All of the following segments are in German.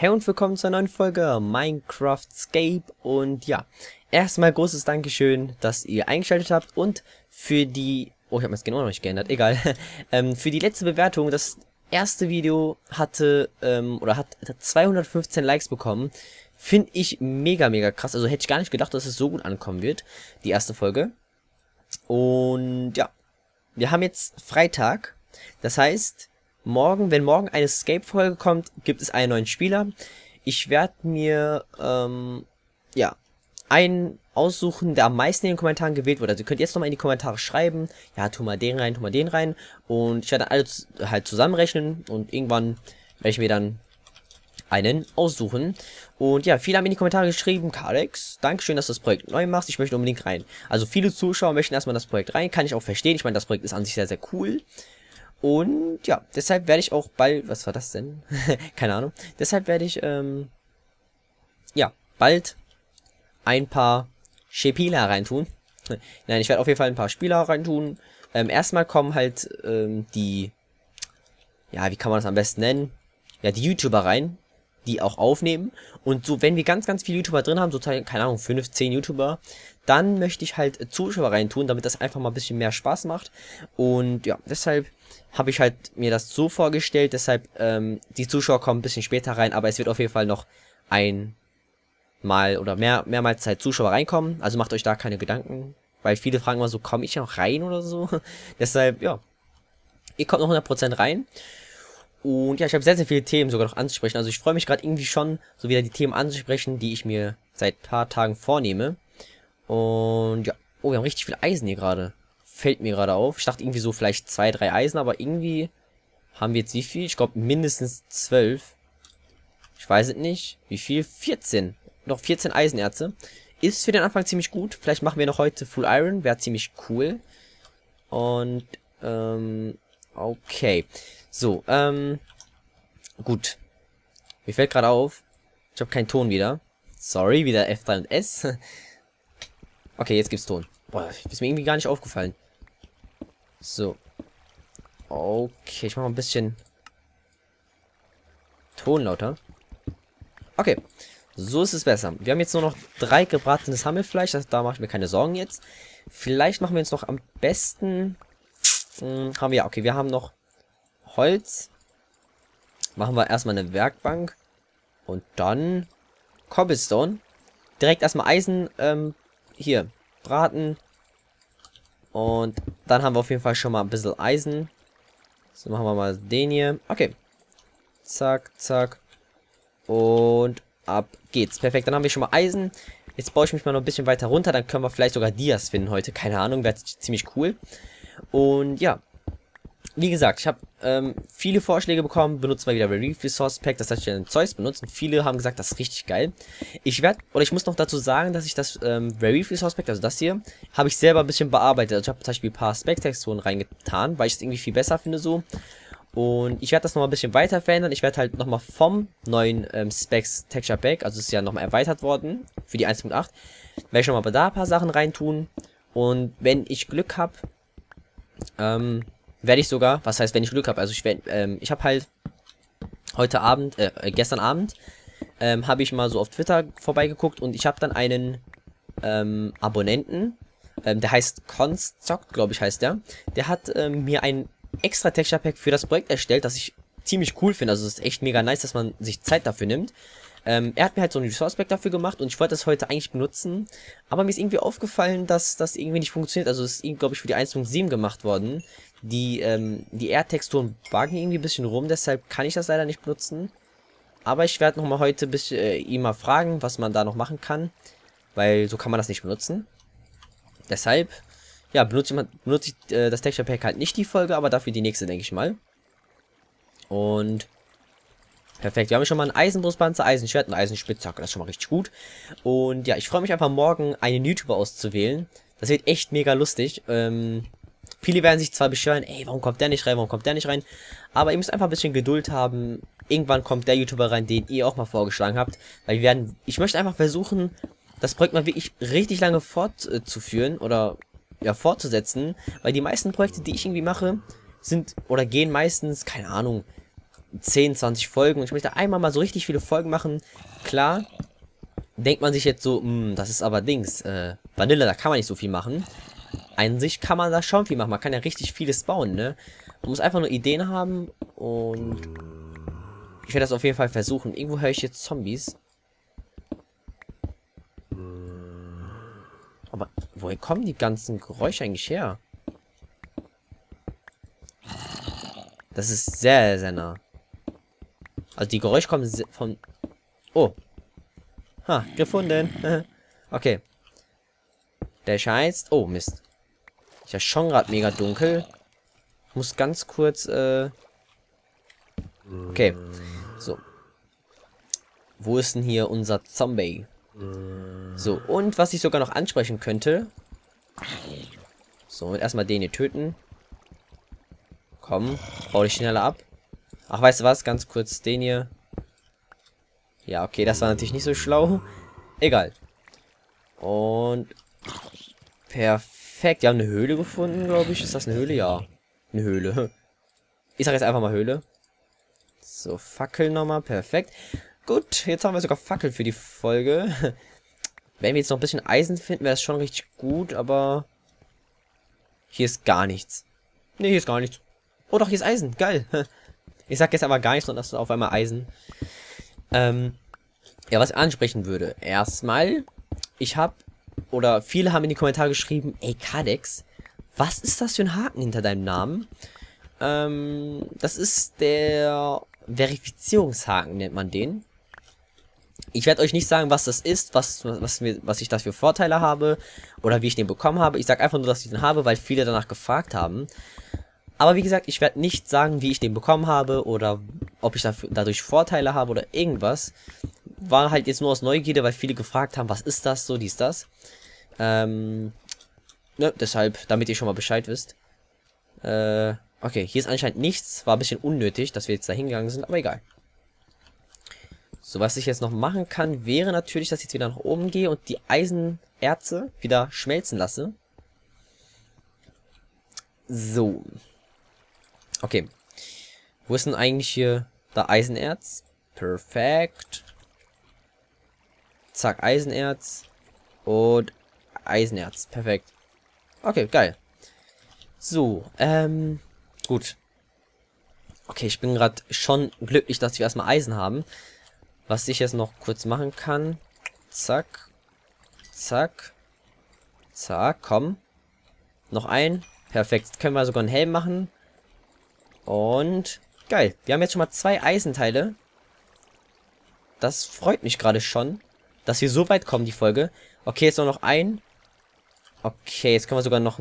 Hey und willkommen zur neuen Folge Minecraft Scape. Und ja, erstmal großes Dankeschön, dass ihr eingeschaltet habt. Und für die, oh ich habe Skin auch noch nicht geändert, egal, ähm, für die letzte Bewertung, das erste Video hatte, ähm, oder hat 215 Likes bekommen, finde ich mega, mega krass, also hätte ich gar nicht gedacht, dass es so gut ankommen wird, die erste Folge. Und ja, wir haben jetzt Freitag, das heißt, morgen, wenn morgen eine Escape-Folge kommt, gibt es einen neuen Spieler. Ich werde mir, ähm, ja, einen aussuchen, der am meisten in den Kommentaren gewählt wurde. Also ihr könnt jetzt nochmal in die Kommentare schreiben, ja, tu mal den rein, tu mal den rein. Und ich werde alles halt zusammenrechnen und irgendwann werde ich mir dann einen aussuchen. Und ja, viele haben in die Kommentare geschrieben, Kalex, Dankeschön, dass du das Projekt neu machst, ich möchte unbedingt rein. Also viele Zuschauer möchten erstmal das Projekt rein, kann ich auch verstehen. Ich meine, das Projekt ist an sich sehr, sehr cool. Und ja, deshalb werde ich auch bald, was war das denn? Keine Ahnung. Deshalb werde ich, ähm, ja, bald ein paar Spieler reintun. Nein, ich werde auf jeden Fall ein paar Spieler reintun. Ähm, erstmal kommen halt ähm, die, ja, wie kann man das am besten nennen? Ja, die YouTuber rein, die auch aufnehmen. Und so, wenn wir ganz, ganz viele YouTuber drin haben, so, keine Ahnung, 5, 10 YouTuber, dann möchte ich halt Zuschauer reintun, damit das einfach mal ein bisschen mehr Spaß macht. Und ja, deshalb habe ich halt mir das so vorgestellt, deshalb ähm, die Zuschauer kommen ein bisschen später rein, aber es wird auf jeden Fall noch ein Mal oder mehr mehrmals Zeit Zuschauer reinkommen, also macht euch da keine Gedanken, weil viele fragen immer so, komme ich noch rein oder so? deshalb, ja, ihr kommt noch 100% rein. Und ja, ich habe sehr, sehr viele Themen sogar noch anzusprechen. Also ich freue mich gerade irgendwie schon, so wieder die Themen anzusprechen, die ich mir seit paar Tagen vornehme. Und ja, oh, wir haben richtig viel Eisen hier gerade. Fällt mir gerade auf. Ich dachte irgendwie so vielleicht zwei, drei Eisen, aber irgendwie haben wir jetzt wie viel? Ich glaube mindestens zwölf. Ich weiß es nicht. Wie viel? 14. Noch 14 Eisenerze. Ist für den Anfang ziemlich gut. Vielleicht machen wir noch heute Full Iron. Wäre ziemlich cool. Und, ähm, okay. So, ähm, gut. Mir fällt gerade auf, ich habe keinen Ton wieder. Sorry, wieder F3 und S. okay, jetzt gibt's Ton. Boah, ist mir irgendwie gar nicht aufgefallen. So. Okay, ich mache mal ein bisschen Ton lauter. Okay, so ist es besser. Wir haben jetzt nur noch drei gebratenes Hammelfleisch, das, da mache ich mir keine Sorgen jetzt. Vielleicht machen wir uns noch am besten... Hm, haben wir, ja, okay, wir haben noch Holz. Machen wir erstmal eine Werkbank. Und dann Cobblestone. Direkt erstmal Eisen, ähm, hier, braten. Und dann haben wir auf jeden Fall schon mal ein bisschen Eisen. So, machen wir mal den hier. Okay. Zack, zack. Und ab geht's. Perfekt, dann haben wir schon mal Eisen. Jetzt baue ich mich mal noch ein bisschen weiter runter. Dann können wir vielleicht sogar Dias finden heute. Keine Ahnung, wäre ziemlich cool. Und ja. Wie gesagt, ich habe ähm, viele Vorschläge bekommen, benutzt mal wieder Relief Resource Pack, das heißt, ich den Zeus benutzt und viele haben gesagt, das ist richtig geil. Ich werde, oder ich muss noch dazu sagen, dass ich das ähm, Relief Resource Pack, also das hier, habe ich selber ein bisschen bearbeitet. Also ich habe zum Beispiel ein paar Spec-Texturen reingetan, weil ich es irgendwie viel besser finde so. Und ich werde das noch mal ein bisschen weiter verändern. Ich werde halt noch mal vom neuen ähm, Specs Texture Pack, also ist ja noch mal erweitert worden für die 1.8, werde ich noch mal da ein paar Sachen reintun. Und wenn ich Glück habe, ähm, werde ich sogar, was heißt, wenn ich Glück habe, also ich werde, ähm, ich habe halt heute Abend, äh, äh, gestern Abend, ähm, habe ich mal so auf Twitter vorbeigeguckt und ich habe dann einen ähm, Abonnenten, ähm, der heißt Constock, glaube ich heißt der, der hat ähm, mir ein extra Texture Pack für das Projekt erstellt, das ich ziemlich cool finde, also es ist echt mega nice, dass man sich Zeit dafür nimmt. Ähm, er hat mir halt so ein Resource Pack dafür gemacht und ich wollte das heute eigentlich benutzen, aber mir ist irgendwie aufgefallen, dass das irgendwie nicht funktioniert, also es ist, glaube ich, für die 1.7 gemacht worden. Die, ähm, die Erdtexturen buggen irgendwie ein bisschen rum, deshalb kann ich das leider nicht benutzen. Aber ich werde nochmal heute bisschen, äh, ihn mal fragen, was man da noch machen kann. Weil so kann man das nicht benutzen. Deshalb, ja, benutze ich, benutze ich äh, das Texture Pack halt nicht die Folge, aber dafür die nächste, denke ich mal. Und perfekt, wir haben schon mal ein Eisenbrustpanzer, Eisenschwert und Eisenspitzhacke, das ist schon mal richtig gut. Und ja, ich freue mich einfach morgen, einen YouTuber auszuwählen. Das wird echt mega lustig. Ähm, Viele werden sich zwar beschweren, ey, warum kommt der nicht rein, warum kommt der nicht rein? Aber ihr müsst einfach ein bisschen Geduld haben. Irgendwann kommt der YouTuber rein, den ihr auch mal vorgeschlagen habt. Weil wir werden, ich möchte einfach versuchen, das Projekt mal wirklich richtig lange fortzuführen oder ja, fortzusetzen. Weil die meisten Projekte, die ich irgendwie mache, sind oder gehen meistens, keine Ahnung, 10, 20 Folgen und ich möchte einmal mal so richtig viele Folgen machen. Klar, denkt man sich jetzt so, mh, hm, das ist aber Dings, äh, Vanilla, da kann man nicht so viel machen. An sich kann man da schon viel machen, man kann ja richtig vieles bauen, ne? Man muss einfach nur Ideen haben und ich werde das auf jeden Fall versuchen. Irgendwo höre ich jetzt Zombies. Aber woher kommen die ganzen Geräusche eigentlich her? Das ist sehr, sehr nah. Also die Geräusche kommen von... Oh. Ha, gefunden. okay. Der scheißt... Oh, Mist. Ist ja schon gerade mega dunkel. Ich muss ganz kurz, äh... Okay. So. Wo ist denn hier unser Zombie? So, und was ich sogar noch ansprechen könnte. So, erstmal den hier töten. Komm, bau dich schneller ab. Ach, weißt du was? Ganz kurz den hier. Ja, okay, das war natürlich nicht so schlau. Egal. Und... Perfekt. Wir haben eine Höhle gefunden, glaube ich. Ist das eine Höhle? Ja. Eine Höhle. Ich sage jetzt einfach mal Höhle. So, Fackel nochmal. Perfekt. Gut, jetzt haben wir sogar Fackel für die Folge. Wenn wir jetzt noch ein bisschen Eisen finden, wäre es schon richtig gut, aber... Hier ist gar nichts. Ne, hier ist gar nichts. Oh doch, hier ist Eisen. Geil. Ich sag jetzt aber gar nichts, sondern das ist auf einmal Eisen. Ähm, ja, was ich ansprechen würde. Erstmal, ich habe, oder viele haben in die Kommentare geschrieben, ey Kadex, was ist das für ein Haken hinter deinem Namen? Ähm, das ist der Verifizierungshaken, nennt man den. Ich werde euch nicht sagen, was das ist, was, was, was ich da für Vorteile habe oder wie ich den bekommen habe. Ich sage einfach nur, dass ich den habe, weil viele danach gefragt haben. Aber wie gesagt, ich werde nicht sagen, wie ich den bekommen habe oder ob ich dafür, dadurch Vorteile habe oder irgendwas. War halt jetzt nur aus Neugierde, weil viele gefragt haben, was ist das, so dies, das. Ähm, ne, deshalb, damit ihr schon mal Bescheid wisst. Äh, okay, hier ist anscheinend nichts. War ein bisschen unnötig, dass wir jetzt da hingegangen sind, aber egal. So, was ich jetzt noch machen kann, wäre natürlich, dass ich jetzt wieder nach oben gehe und die Eisenerze wieder schmelzen lasse. So. Okay. Wo ist denn eigentlich hier da Eisenerz? Perfekt. Zack, Eisenerz. Und Eisenerz. Perfekt. Okay, geil. So, ähm, gut. Okay, ich bin gerade schon glücklich, dass wir erstmal Eisen haben. Was ich jetzt noch kurz machen kann. Zack. Zack. Zack, komm. Noch ein. Perfekt. Jetzt können wir sogar einen Helm machen. Und geil. Wir haben jetzt schon mal zwei Eisenteile. Das freut mich gerade schon, dass wir so weit kommen, die Folge. Okay, jetzt noch ein. Okay, jetzt können wir sogar noch,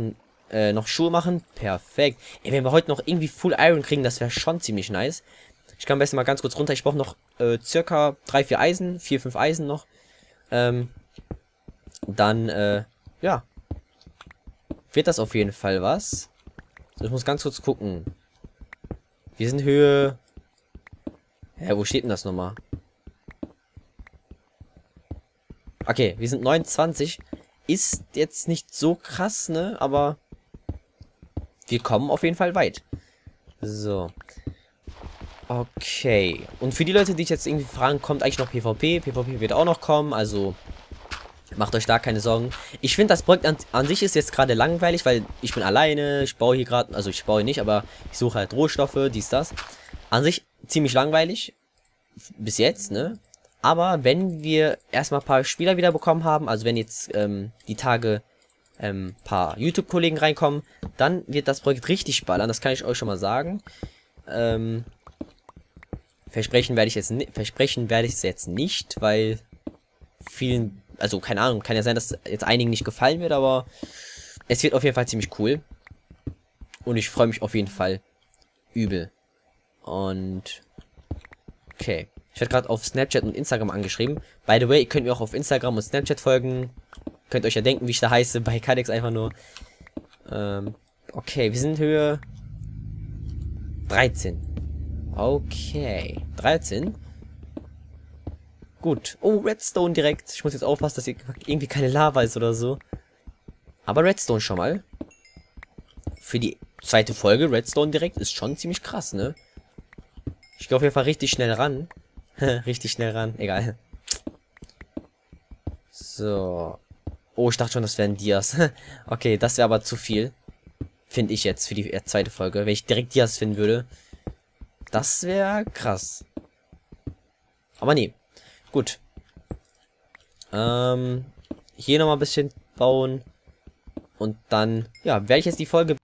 äh, noch Schuhe machen. Perfekt. Ey, wenn wir heute noch irgendwie Full Iron kriegen, das wäre schon ziemlich nice. Ich kann am besten mal ganz kurz runter. Ich brauche noch äh, circa 3, 4 Eisen. 4, 5 Eisen noch. Ähm, dann, äh, ja. Wird das auf jeden Fall was. Ich muss ganz kurz gucken. Wir sind Höhe... Ja, wo steht denn das nochmal? Okay, wir sind 29. Ist jetzt nicht so krass, ne? Aber wir kommen auf jeden Fall weit. So. Okay. Und für die Leute, die ich jetzt irgendwie fragen, kommt eigentlich noch PvP? PvP wird auch noch kommen, also macht euch da keine Sorgen. Ich finde, das Projekt an, an, sich ist jetzt gerade langweilig, weil ich bin alleine, ich baue hier gerade, also ich baue nicht, aber ich suche halt Rohstoffe, dies, das. An sich ziemlich langweilig, bis jetzt, ne? Aber wenn wir erstmal ein paar Spieler wieder bekommen haben, also wenn jetzt ähm, die Tage ähm, paar YouTube-Kollegen reinkommen, dann wird das Projekt richtig ballern, das kann ich euch schon mal sagen. Ähm, Versprechen werde ich jetzt versprechen werde ich es jetzt nicht, weil vielen, also keine Ahnung, kann ja sein, dass jetzt einigen nicht gefallen wird, aber es wird auf jeden Fall ziemlich cool. Und ich freue mich auf jeden Fall übel. Und okay. Ich werde gerade auf Snapchat und Instagram angeschrieben. By the way, ihr könnt mir auch auf Instagram und Snapchat folgen. Könnt euch ja denken, wie ich da heiße. Bei Kadex einfach nur. Ähm, okay, wir sind Höhe 13. Okay. 13. Gut. Oh, Redstone direkt. Ich muss jetzt aufpassen, dass hier irgendwie keine Lava ist oder so. Aber Redstone schon mal. Für die zweite Folge Redstone direkt ist schon ziemlich krass, ne? Ich gehe auf jeden Fall richtig schnell ran. richtig schnell ran. Egal. So. Oh, ich dachte schon, das wären Dias. okay, das wäre aber zu viel. Finde ich jetzt für die zweite Folge. Wenn ich direkt Dias finden würde. Das wäre krass. Aber nee. Gut. Ähm, hier nochmal ein bisschen bauen. Und dann, ja, werde ich jetzt die Folge